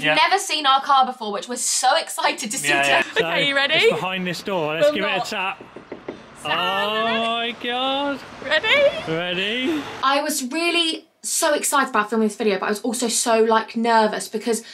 We've Yeah. never seen our car before, which we're so excited to see Yeah, yeah. today. okay, you ready? It's behind this door. Let's Will give not. it a tap. Sam, oh my god. Ready? Ready? I was really so excited about filming this video, but I was also so like nervous because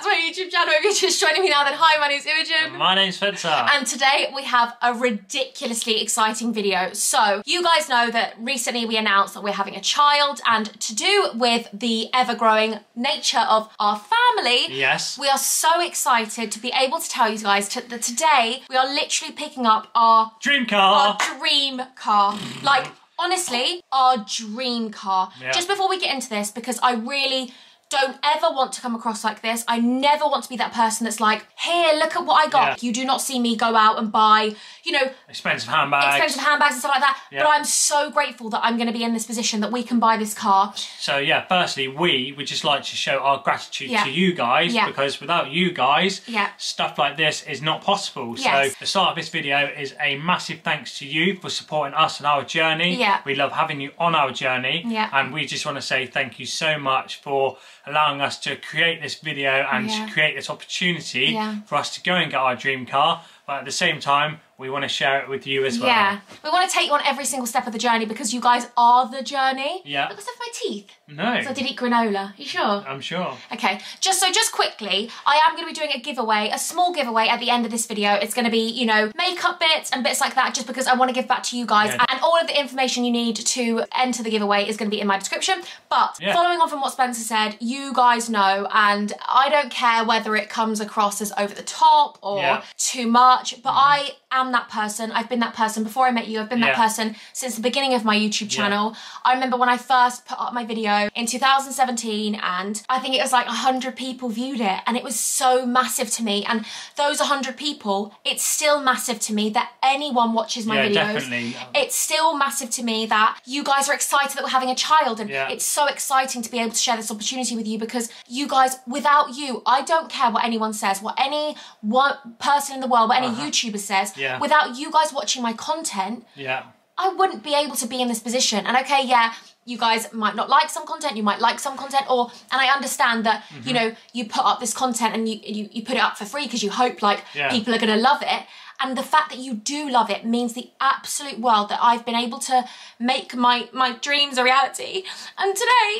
back to my YouTube channel. If you're just joining me now, then hi, my name's Imogen. My name's Spencer. And today we have a ridiculously exciting video. So, you guys know that recently we announced that we're having a child, and to do with the ever growing nature of our family, yes. we are so excited to be able to tell you guys to, that today we are literally picking up our, Dream car our dream car. Like, honestly, our dream car. Yeah. Just before we get into this, because I really don't ever want to come across like this. I never want to be that person that's like, here, look at what I got. Yeah. You do not see me go out and buy, you know, Expensive handbags. expensive handbags and stuff like that. Yeah. But I'm so grateful that I'm going to be in this position that we can buy this car. So yeah, firstly, we would just like to show our gratitude Yeah. to you guys because without you guys, Yeah. stuff like this is not possible. Yes. So the start of this video is a massive thanks to you for supporting us and our journey. Yeah. We love having you on our journey. Yeah. And we just want to say thank you so much for allowing us to create this video and Yeah. to create this opportunity Yeah. for us to go and get our dream car. But at the same time, we want to share it with you as well. Yeah. We want to take you on every single step of the journey because you guys are the journey. Yeah. Look at stuff my teeth. No. So I did eat granola. You sure? I'm sure. Okay, just so just quickly, I am going to be doing a giveaway, a small giveaway at the end of this video. It's going to be, you know, makeup bits and bits like that, just because I want to give back to you guys. Yeah. And all of the information you need to enter the giveaway is going to be in my description. But Yeah. following on from what Spencer said, you guys know, and I don't care whether it comes across as over the top or Yeah. Too much, but mm-hmm. I am that person. I've been that person before I met you. I've been that person since the beginning of my YouTube channel. I remember when I first put up my video in 2017 and I think it was like 100 people viewed it and it was so massive to me and those 100 people, it's still massive to me that anyone watches my Yeah, videos. definitely. It's still massive to me that you guys are excited that we're having a child and Yeah. it's so exciting to be able to share this opportunity with you because you guys, without you, I don't care what anyone says, what any one person in the world, what any uh-huh. YouTuber says. Yeah. without you guys watching my content, Yeah. I wouldn't be able to be in this position. And okay, yeah, you guys might not like some content, you might like some content, or and I understand that Mm-hmm. you know you put up this content and you you, you put it up for free because you hope like Yeah. people are gonna love it. And the fact that you do love it means the absolute world that I've been able to make my my dreams a reality. And today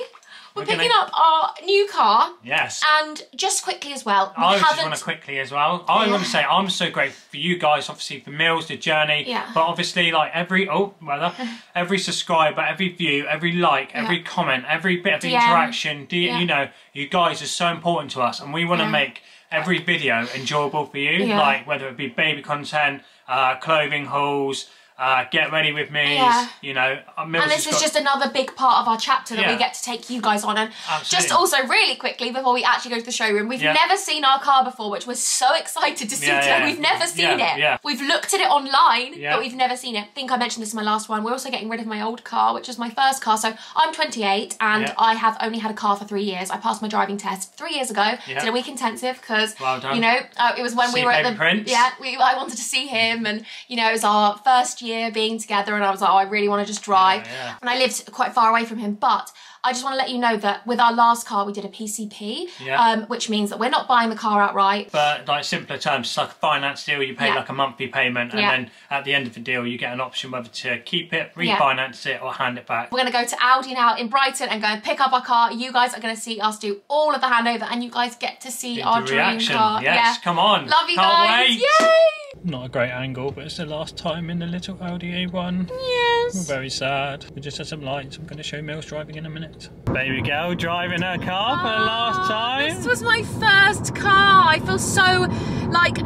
we're, We're gonna- picking up our new car. Yes. And just quickly as well, we I just haven't want to quickly as well. I Yeah. want to say I'm so grateful for you guys, obviously for Mills, the journey. Yeah. But obviously, like every oh weather, every subscriber, every view, every like, every Yeah. comment, every bit of DM. interaction. D- Yeah. You know, you guys are so important to us, and we want to make every video enjoyable for you. Yeah. Like whether it be baby content, uh, clothing hauls. Uh, get ready with me, Yeah. you know. uh, And this is got- just another big part of our chapter that we get to take you guys on. And just also really quickly before we actually go to the showroom, we've Yeah. never seen our car before, which we're so excited to see Yeah, today. yeah. We've never seen Yeah, it. yeah. We've looked at it online, Yeah. but we've never seen it. I think I mentioned this in my last one. We're also getting rid of my old car, which was my first car. So I'm 28 and Yeah. I have only had a car for three years. I passed my driving test three years ago. Yeah. Did a week intensive because Well you know uh, it was when we were at the Prince. yeah we, I wanted to see him, and you know, it was our first year being together, and I was like, oh, I really want to just drive. Yeah, yeah. And I lived quite far away from him, but I just want to let you know that with our last car, we did a PCP, Yeah. um, which means that we're not buying the car outright. But like simpler terms, it's like a finance deal. You pay Yeah. like a monthly payment, and Yeah. then at the end of the deal, you get an option whether to keep it, refinance it, or hand it back. We're going to go to Audi now in Brighton and go and pick up our car. You guys are going to see us do all of the handover, and you guys get to see our The dream reaction, car. yes, yeah. come on. Love you Can't guys. Wait. Yay! Not a great angle, but it's the last time in the little Audi A1. We're Yes. very sad. We just had some lights. I'm going to show Mills driving in a minute. Baby girl driving her car for the last ah, time. This was my first car. I feel so like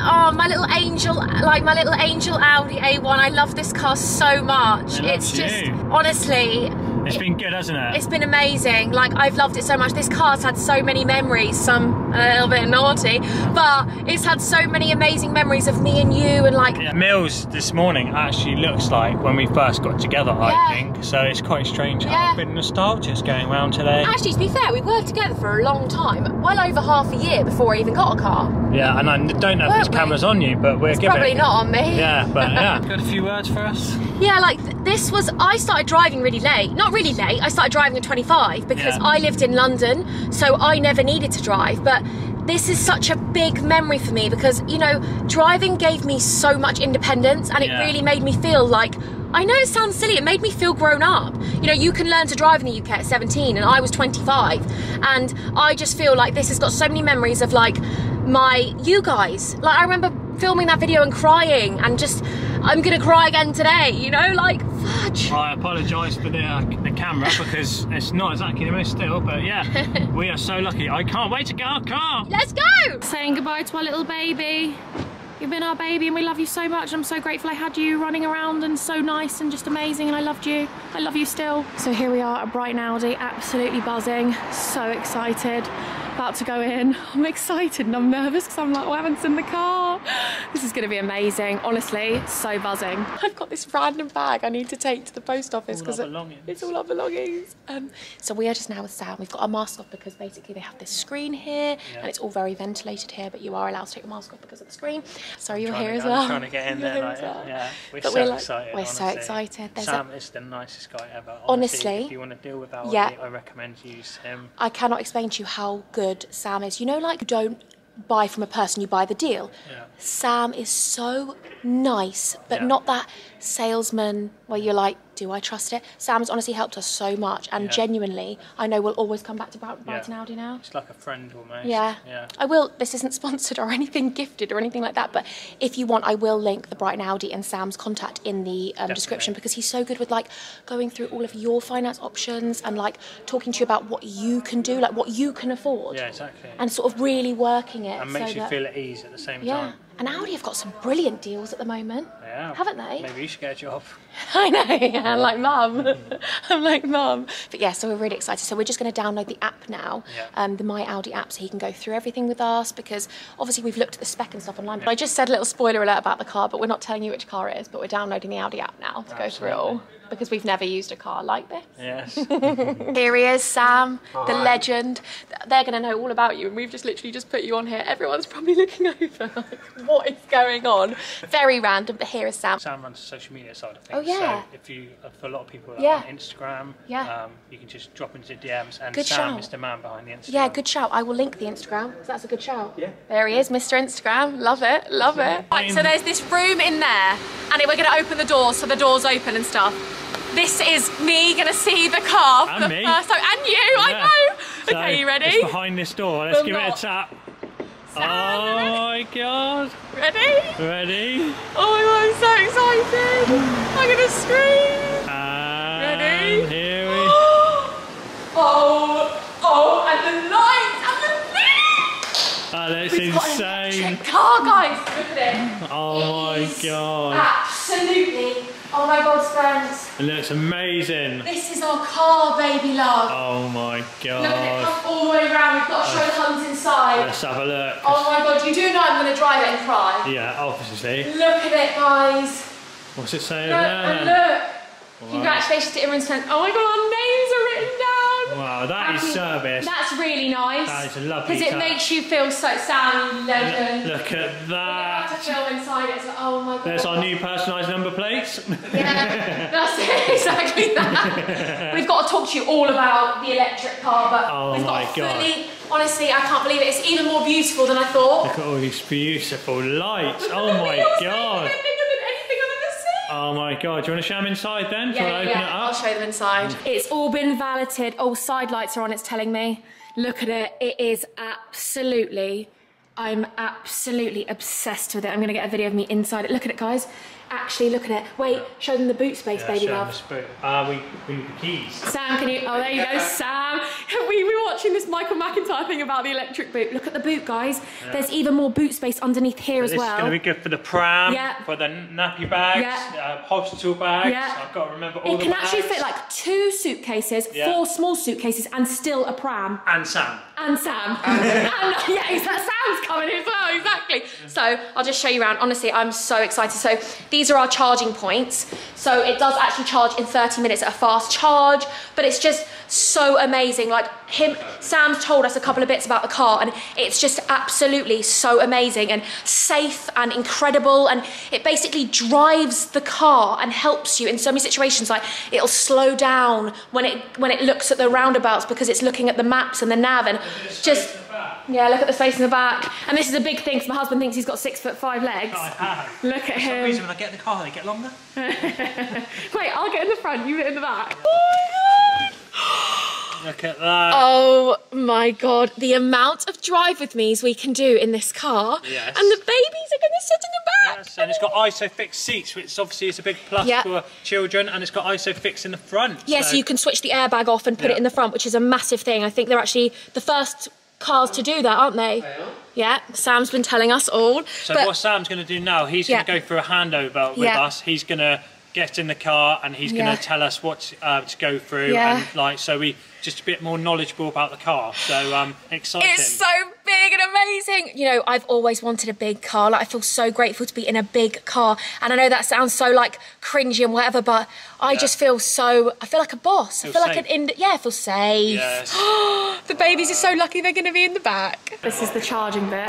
oh my little angel like my little angel Audi A1. I love this car so much. It it's loves just you. honestly It's been good, hasn't it? It's been amazing. Like I've loved it so much. This car's had so many memories. Some a little bit naughty, but it's had so many amazing memories of me and you and like. Yeah, Mills this morning actually looks like when we first got together, Yeah. I think. So it's quite strange how Yeah. a bit nostalgia's going around today. Actually, to be fair, we worked together for a long time, well over half a year before I even got a car. Yeah, and I don't know if Weren't there's cameras on you, but we're It's giving probably it. not on me. Yeah, but yeah. Got a few words for us? Yeah, like th- this was. I started driving really late. Not really late. I started driving at 25 because Yeah. I lived in London, so I never needed to drive. But this is such a big memory for me because you know, driving gave me so much independence, and it Yeah. really made me feel like. I know it sounds silly. It made me feel grown up. You know, you can learn to drive in the UK at 17, and I was 25, and I just feel like this has got so many memories of like my you guys. Like I remember filming that video and crying, and just I'm gonna cry again today. You know, like fudge. I apologise for the, uh, the camera because it's not exactly the most still, but yeah, we are so lucky. I can't wait to get our car. Let's go! Saying goodbye to our little baby. You've been our baby and we love you so much. I'm so grateful I had you running around and so nice and just amazing and I loved you. I love you still. So here we are at Brighton Audi, absolutely buzzing, so excited. About to go in. I'm excited and I'm nervous because I'm like, what happens in the car? This is going to be amazing. Honestly, so buzzing. I've got this random bag I need to take to the post office because our it's all our belongings. Um, so we are just now with Sam. We've got our mask off because basically they have this screen here Yeah. and it's all very ventilated here, but you are allowed to take your mask off because of the screen. So you're here to- as I'm well. trying to get in You're there. Like, well. yeah, we're But so we're like- excited. we're so excited. There's a- Sam is the nicest guy ever. Honestly. if you want to deal with Audi, Yeah. I recommend you use him. I cannot explain to you how good Sam is. You know, like you don't buy from a person, you buy the deal. Yeah. Sam is so nice, but Yeah. not that salesman where you're like, do I trust it? Sam's honestly helped us so much, and Yeah. genuinely, I know we'll always come back to Brighton Yeah. Audi now. It's like a friend almost. Yeah. Yeah. I will. This isn't sponsored or anything gifted or anything like that. But if you want, I will link the Brighton Audi and Sam's contact in the um, description because he's so good with like going through all of your finance options and like talking to you about what you can do, like what you can afford, Yeah, exactly. and sort of really working it. and makes so you that- feel at ease at the same Yeah. time. And Audi have got some brilliant deals at the moment. Yeah. Haven't they? Maybe you should get a job. I know, yeah, I'm like mum. I'm like mum. But yeah, so we're really excited. So we're just going to download the app now, Yeah. um, the My Audi app, so he can go through everything with us because obviously we've looked at the spec and stuff online. But I just said a little spoiler alert about the car, but we're not telling you which car it is, but we're downloading the Audi app now to go through it all because we've never used a car like this. Yes. Here he is, Sam, the legend. They're going to know all about you, and we've just literally just put you on here. Everyone's probably looking over, like, what is going on? Very random, but here is Sam. Sam runs the social media side of things. Oh, yeah. So if you, uh, for a lot of people that Yeah. are on Instagram, Yeah. um, you can just drop into DMs, and Good Sam shout. is the man behind the Instagram. Yeah, good shout. I will link the Instagram. 'cause That's a good shout. Yeah. There he is, Mr. Instagram. Love it, love it. Right, so there's this room in there, and we're going to open the doors so the doors open and stuff. This is me going to see the car for And the me. first time, and you. Yeah. I know. So okay, you ready? It's behind this door. Let's Will give not. it a tap. Oh my god. Ready? Ready? Oh my god, I'm so excited. I'm to scream. And Ready? here we oh, oh, and the lights and the lights. Oh, that's We've got an insane. electric car, guys. Look at it. Oh my It is god. Absolutely. Oh my god, friends. It looks amazing. This is our car, baby love. Oh my God. Look at it come all the way around. We've got to show the oh. Huns inside. Let's have a look. Oh my god, you do know I'm going to drive it and cry. Yeah, obviously. Look at it, guys. What's it saying Look there? and look. Congratulations to Imran's friends. Oh my god, our names are written. Wow, that is service. That's really nice. That is a lovely Because it touch. makes you feel so Sam, legend. Look at I have to that. film inside it. It's like, oh my god. There's our new personalised number plates. Yeah, that's it, exactly that. We've got to talk to you all about the electric car, but Oh we've my got God. fully, honestly, I can't believe it. It's even more beautiful than I thought. Look at all these beautiful lights. Oh my god. They're bigger than anything I've ever seen. Oh my god. Do you want to show them inside then? Do you Yeah, want to open yeah, it I'll show them inside. It's all been valeted. Oh, side lights are on, it's telling me. Look at it. It is absolutely, I'm absolutely obsessed with it. I'm going to get a video of me inside it. Look at it, guys. Actually, look at it. Wait, show them the boot space, Yeah, baby show 'em love. the spoon. Uh, we, we need the keys. Sam, can you? Oh, there you go, Sam. Sam. We were watching this Michael McIntyre thing about the electric boot. Look at the boot, guys. There's even more boot space underneath here as This well. is going to be good for the pram, Yeah. for the nappy bags, Yeah. uh, hospital bags. Yeah. I've got to remember all it the can actually fit like two suitcases, Yeah. four small suitcases, and still a pram. And Sam. And Sam. and, yeah, that Sam's coming as well, exactly. So I'll just show you around. Honestly, I'm so excited. So these are our charging points. So it does actually charge in 30 minutes at a fast charge, but it's just so amazing. Like him, Sam's told us a couple of bits about the car, and it's just absolutely so amazing and safe and incredible. And it basically drives the car and helps you in so many situations. Like it'll slow down when it when it looks at the roundabouts because it's looking at the maps and the nav and just yeah, look at the space in the back. And this is a big thing because my husband thinks he's got six foot five legs. Look at For some reason, him. when I get in the car, they get longer. Wait, I'll get in the front, you get in the back. Oh Look at that. Oh my god, the amount of drive with me's we can do in this car. Yes. And the babies are gonna sit in the back. Yes, and it's got ISOFIX seats, which obviously is a big plus Yeah. for children, and it's got ISOFIX in the front. Yeah, so you can switch the airbag off and put Yeah. it in the front, which is a massive thing. I think they're actually the first cars to do that, aren't they? Yeah, Sam's been telling us all. So but what Sam's going to do now, he's Yeah. going to go through a handover with Yeah. us. He's going to get in the car and he's going to tell us what uh, to go through, Yeah. and like so we just a bit more knowledgeable about the car. So um, exciting. It's so big and amazing. You know, I've always wanted a big car. Like, I feel so grateful to be in a big car. And I know that sounds so like cringy and whatever, but I Yeah. just feel so. I feel like a boss. I Feel feel like safe. an ind- yeah, I feel safe. Yes. The babies are so lucky they're going to be in the back. This is the charging bit.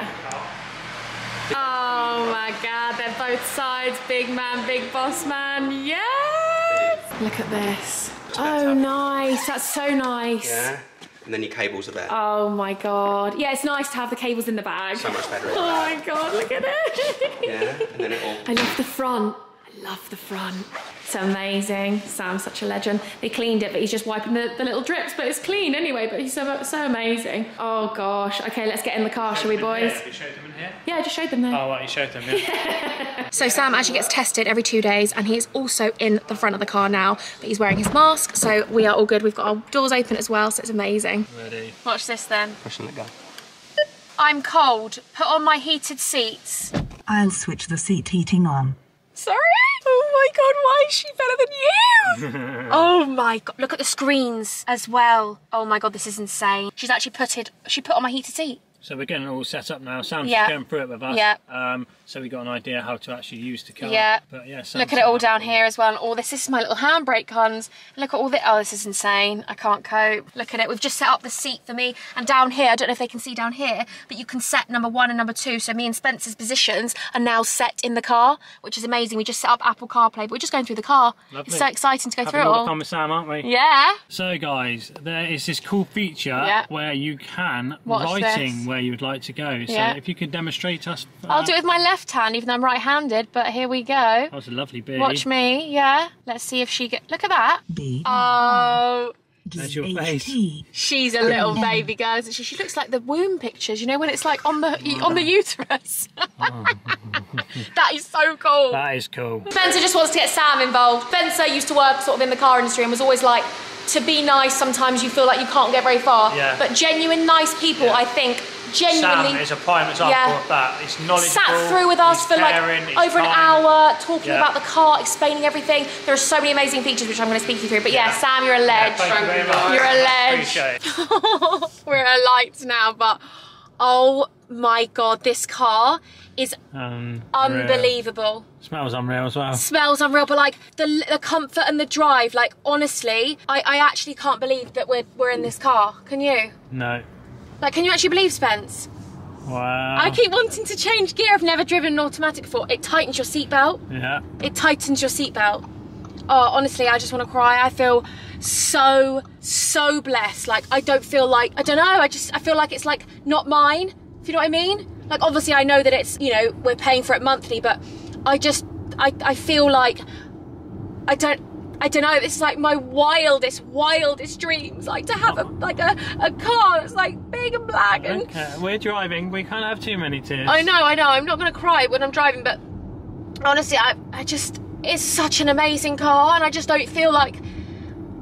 Oh my god, they're both sides. Big man, big boss man. Yes! Look at this. Oh, nice. That's so nice. Yeah. And then your cables are there. Oh my god. Yeah, it's nice to have the cables in the bag. So much better. Oh my god, look at it. Yeah. And then it all. I love the front. I love the front. It's amazing. Sam's such a legend. They cleaned it, but he's just wiping the, the little drips, but it's clean anyway, but he's so, so amazing. Oh gosh. Okay, let's get in the car, shall we, boys? Have you showed them in here? Yeah, I just showed them there. Oh, right, you showed them. Yeah. So Sam actually gets tested every two days and he's also in the front of the car now, but he's wearing his mask, so we are all good. We've got our doors open as well, so it's amazing. Ready. Watch this then. Pushing it go. I'm cold. Put on my heated seats. I'll switch the seat heating on. Sorry? Oh my god, why is she better than you? oh my god, look at the screens as well. Oh my god, this is insane. She's actually put it, she put on my heated seat. So we're getting it all set up now. Sam's Yeah. going through it with us. Yeah. Um, so we got an idea how to actually use the car. Yeah. But yeah. Look at it all down here as well. And all this, this is my little handbrake guns. Look at all the, oh, this is insane. I can't cope. Look at it. We've just set up the seat for me. And down here, I don't know if they can see down here, but you can set number one and number two. So me and Spencer's positions are now set in the car, which is amazing. We just set up Apple CarPlay, but we're just going through the car. Lovely. It's so exciting to go Having through it all the all. fun with Sam, aren't we? Yeah. So guys, there is this cool feature Yeah. where you can Watch writing this. where you would like to go. So Yeah. if you could demonstrate us. uh, I'll do it with my left hand, even though I'm right-handed. But here we go. That was a lovely bee. Watch me, yeah. Let's see if she get. Look at that. B Oh, There's your face. She's a little baby girl, isn't she? She looks like the womb pictures. You know when it's like on the oh, on the uterus. that is so cool. That is cool. Spencer just wants to get Sam involved. Spencer used to work sort of in the car industry and was always like, to be nice, sometimes you feel like you can't get very far. Yeah. But genuine nice people, Yeah. I think, genuinely. Sam is a prime example Yeah. of that. He's knowledgeable. sat through with us for caring, like he's over an hour talking Yeah. about the car, explaining everything. There are so many amazing features which I'm going to speak you through. But yeah, Yeah. Sam, you're a ledge. Thank you very much. You're a ledge. We're at lights now, but oh my god, this car is Um, unbelievable. real. Smells unreal as well. Smells unreal, but like the, the comfort and the drive, like honestly, I, I actually can't believe that we're, we're in this car. Can you? No. Like, can you actually believe, Spence? Wow. I keep wanting to change gear. I've never driven an automatic before. It tightens your seatbelt. Yeah. It tightens your seatbelt. Oh, honestly, I just want to cry. I feel so, so blessed. Like, I don't feel like, I don't know, I just, I feel like it's like not mine, if you know what I mean? Like, obviously, I know that it's, you know, we're paying for it monthly, but I just, I, I feel like, I don't, I don't know, it's like my wildest, wildest dreams, like to have a, like a, a car that's like big and black and Okay. We're driving. We can't have too many tears. I know, I know. I'm not going to cry when I'm driving, but honestly, I, I just, it's such an amazing car, and I just don't feel like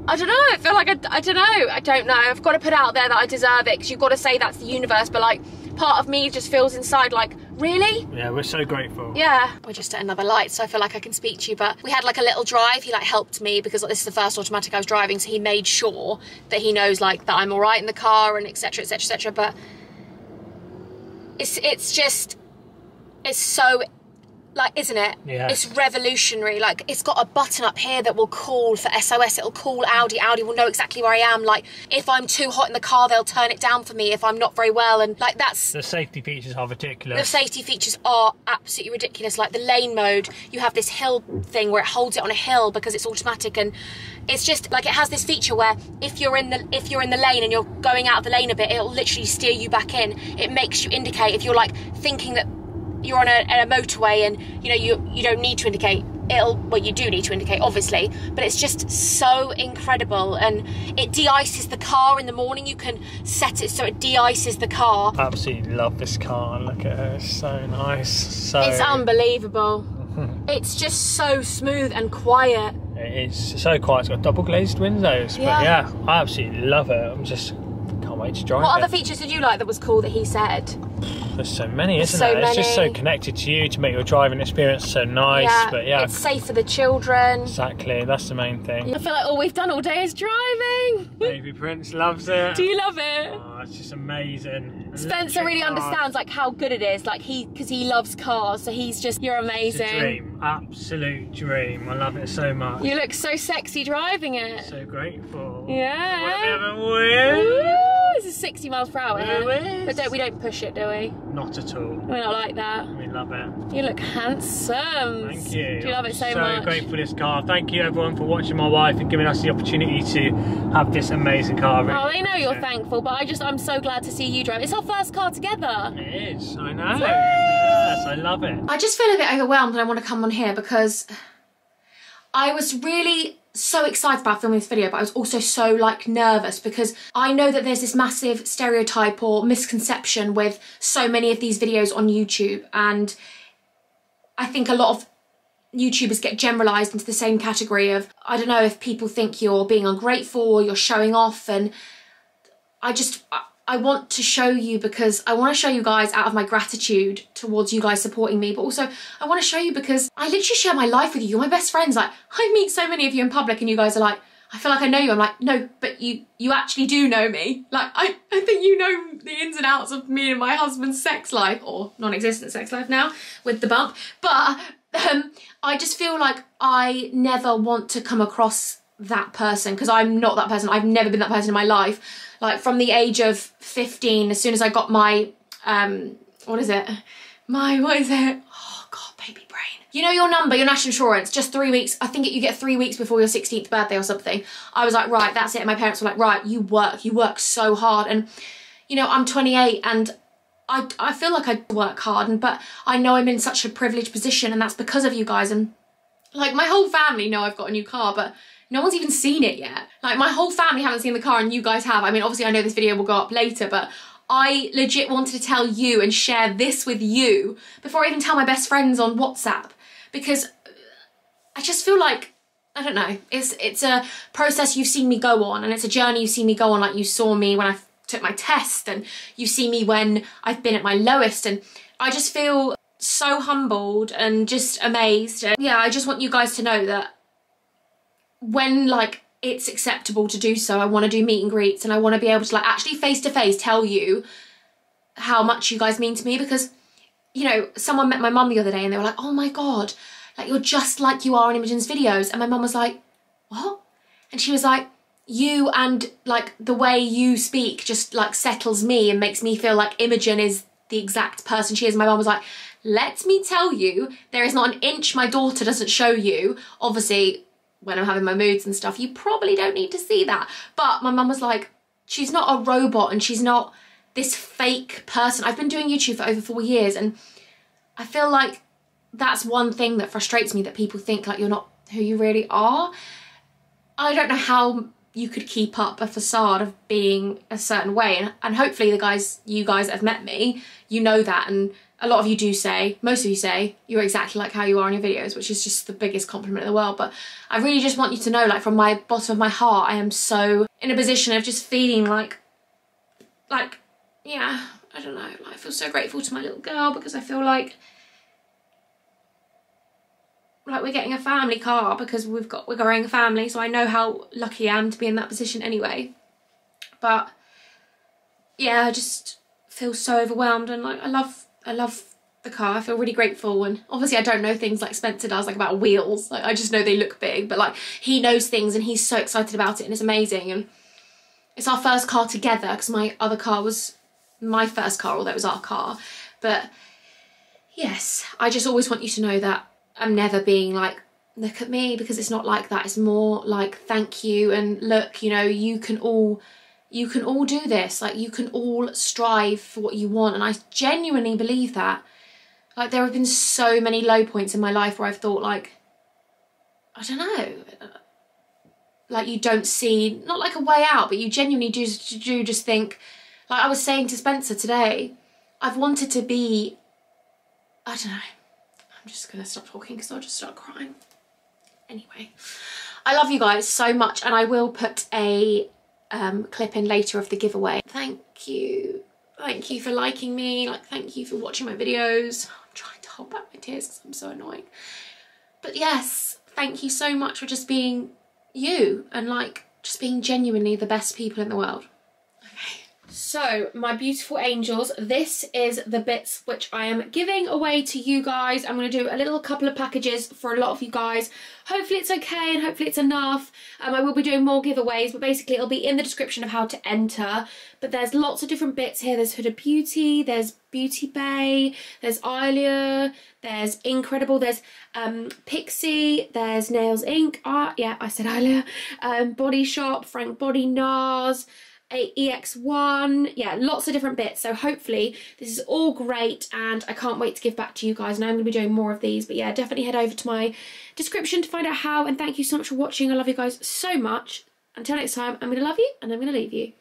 I don't know. I feel like I, I don't know. I don't know. I've got to put out there that I deserve it because you've got to say that's the universe. But like, part of me just feels inside like, really? Yeah, we're so grateful. Yeah. We're just at another light, so I feel like I can speak to you. But we had like a little drive. He like helped me because like, this is the first automatic I was driving, so he made sure that he knows like that I'm all right in the car and etc. etc. etc. But it's it's just it's so like isn't it? Yeah. it's revolutionary. Like it's got a button up here that will call for sos it'll call audi. Audi will know exactly where i am. Like if i'm too hot in the car they'll turn it down for me if i'm not very well. And like that's The safety features are ridiculous. The safety features are absolutely ridiculous. Like the lane mode, you have this hill thing where it holds it on a hill because it's automatic, and it's just like it has this feature where if you're in the if you're in the lane and you're going out of the lane a bit, it'll literally steer you back in. It makes you indicate if you're like thinking that you're on a, a motorway and you know you you don't need to indicate it'll well you do need to indicate obviously but it's just so incredible and it de-ices the car in the morning you can set it so it de-ices the car I Absolutely love this car. Look at her, it's so nice. So It's unbelievable. it's just so smooth and quiet. It's so quiet. It's got double glazed windows. Yeah. But yeah, I absolutely love it. I'm just can't wait to drive it. What it. other features did you like that was cool that he said? There's so many, isn't so there? It's just so connected to you to make your driving experience so nice. but yeah, it's safe for the children. exactly. That's the main thing. I feel like all we've done all day is driving. Baby Prince loves it. Do you love it? Oh, it's just amazing. Spencer really Electric car. understands like how good it is. Like he, because he loves cars, so he's just you're It's a amazing. dream, absolute dream. I love it so much. You look so sexy driving it. so grateful. Yeah. What a bit a win. Ooh, this is 60 miles per hour. But don't we don't push it, do we? Not at all. We're not like that. We love it. You look handsome. Thank you. Do you love it so, so much? So grateful for this car. Thank you everyone for watching my wife and giving us the opportunity to have this amazing car. Really Oh, they know you're it. thankful, but I just I'm so glad to see you drive. It's our first car together. It is. I know. Yes, I love it. I just feel a bit overwhelmed and I want to come on here because I was really so excited about filming this video, but I was also so like nervous because I know that there's this massive stereotype or misconception with so many of these videos on YouTube, and I think a lot of YouTubers get generalized into the same category of I don't know if people think you're being ungrateful or you're showing off and I just I- I want to show you because I want to show you guys out of my gratitude towards you guys supporting me, but also I want to show you because I literally share my life with you. You're my best friends. Like I meet so many of you in public and you guys are like, I feel like I know you. I'm like, no, but you you actually do know me. Like I, I think you know the ins and outs of me and my husband's sex life or non-existent sex life now with the bump. But um, I just feel like I never want to come across that person because I'm not that person. I've never been that person in my life. Like from the age of 15, as soon as I got my um what is it? My what is it? Oh god, baby brain. You know your number, your national insurance, just three weeks. I think you get three weeks before your 16th birthday or something. I was like, right, that's it. And my parents were like, right, you work, you work so hard. And you know, I'm 28 and I, I feel like I work hard, and but I know I'm in such a privileged position, and that's because of you guys. And like my whole family know I've got a new car, but no one's even seen it yet. Like my whole family haven't seen the car, and you guys have. I mean, obviously, I know this video will go up later, but I legit wanted to tell you and share this with you before I even tell my best friends on WhatsApp because uh, I just feel like I don't know. It's it's a process you've seen me go on, and it's a journey you've seen me go on. Like you saw me when I took my test, and you see me when I've been at my lowest, and I just feel so humbled and just amazed. And yeah, I just want you guys to know that when like it's acceptable to do so, I want to do meet and greets, and I want to be able to like actually face to face tell you how much you guys mean to me because you know someone met my mum the other day and they were like oh my god like you're just like you are in Imogen's videos. And my mum was like what? And she was like you and like the way you speak just like settles me and makes me feel like Imogen is the exact person she is. My mum was like let me tell you there is not an inch my daughter doesn't show you. Obviously when I'm having my moods and stuff you probably don't need to see that but my mum was like she's not a robot and she's not this fake person. I've been doing YouTube for over four years and I feel like that's one thing that frustrates me that people think like you're not who you really are. I don't know how you could keep up a facade of being a certain way and, and hopefully the guys you guys have met me you know that and a lot of you do say, most of you say, you're exactly like how you are in your videos, which is just the biggest compliment in the world. But I really just want you to know, like from my bottom of my heart, I am so in a position of just feeling like, like, yeah, I don't know, like, I feel so grateful to my little girl because I feel like, like we're getting a family car because we've got, we're growing a family. So I know how lucky I am to be in that position anyway. But yeah, I just feel so overwhelmed and like, I love I love the car. I feel really grateful and obviously I don't know things like Spencer does like about wheels. Like I just know they look big, but like he knows things and he's so excited about it and it's amazing and it's our first car together because my other car was my first car, although it was our car. But yes, I just always want you to know that I'm never being like, look at me because it's not like that. It's more like thank you and look, you know, you can all you can all do this like you can all strive for what you want. And i genuinely believe that. Like there have been so many low points in my life where i've thought like i don't know. Like you don't see not like a way out but you genuinely do, do just think like i was saying to spencer today i've wanted to be i don't know. I'm just gonna stop talking because i'll just start crying. Anyway i love you guys so much and i will put a um, clip in later of the giveaway. Thank you. Thank you for liking me. Like, thank you for watching my videos. I'm trying to hold back my tears because I'm so annoying. But yes, thank you so much for just being you and like just being genuinely the best people in the world. So, my beautiful angels, this is the bits which I am giving away to you guys. I'm going to do a little couple of packages for a lot of you guys. Hopefully it's okay and hopefully it's enough. Um, I will be doing more giveaways, but basically it'll be in the description of how to enter. But there's lots of different bits here. There's Huda Beauty, there's Beauty Bay, there's Ilia, there's Incredible, there's um, Pixi, there's Nails Inc. Ah, yeah, I said Ilia. Um, Body Shop, Frank Body, NARS, EX1, yeah, lots of different bits. So hopefully this is all great and I can't wait to give back to you guys. And I'm going to be doing more of these. But yeah, definitely head over to my description to find out how. And thank you so much for watching. I love you guys so much. Until next time, I'm going to love you and I'm going to leave you.